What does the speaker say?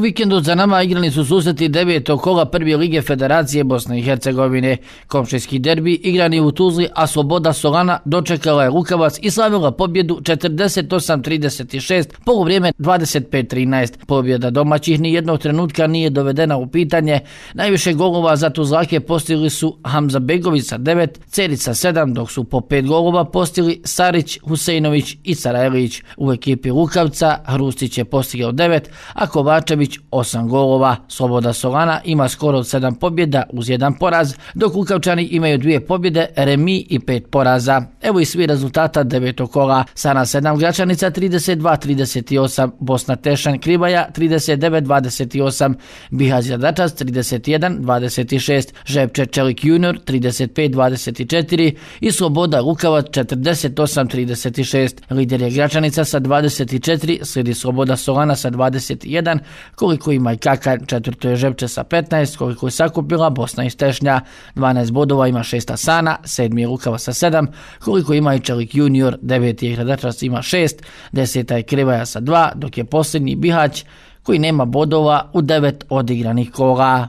vikendu za nama igrani su susreti devetog kola prve lige Federacije Bosne i Hercegovine. Komšijski derbi igrani u Tuzli, a Sloboda Solana dočekala je Rukavac i slavila pobjedu 48-36, polovrijeme 25-13. Pobjeda domaćih ni jednog trenutka nije dovedena u pitanje. Najviše golova za Tuzlake postigli su Hamza Begović sa 9, Cerica 7, dok su po 5 golova postigli Sarić, Huseinović i Sarajlić. U ekipi Rukavca Hrustić je postigao 9, a Kovačević 8 golova. Sloboda Solana ima skoro 7 pobjeda uz jedan poraz, dok Lukavčani imaju dvije pobjede, remi i 5 poraza. Evo i svi rezultata devetog kola. Sana 7 Gračanica 32-38, Bosna Tešan Kribaja 39-28, Bihazija Dačas 31-26, Žepče Čelik Junior 35-24 i Sloboda Lukavac 48-36. Lider je Gračanica sa 24, slijedi Sloboda Solana sa 21, koliko ima i Kakan, četvrto je Žepče sa 15, koliko je sakupila Bosna i Stešnja, 12 bodova ima šesta Sana, sedmi je Lukava sa 7, koliko ima i Čelik Junior, deveti je Hradačas ima 6, deseta je Krivaja sa 2, dok je posljednji Bihać koji nema bodova u devet odigranih kola.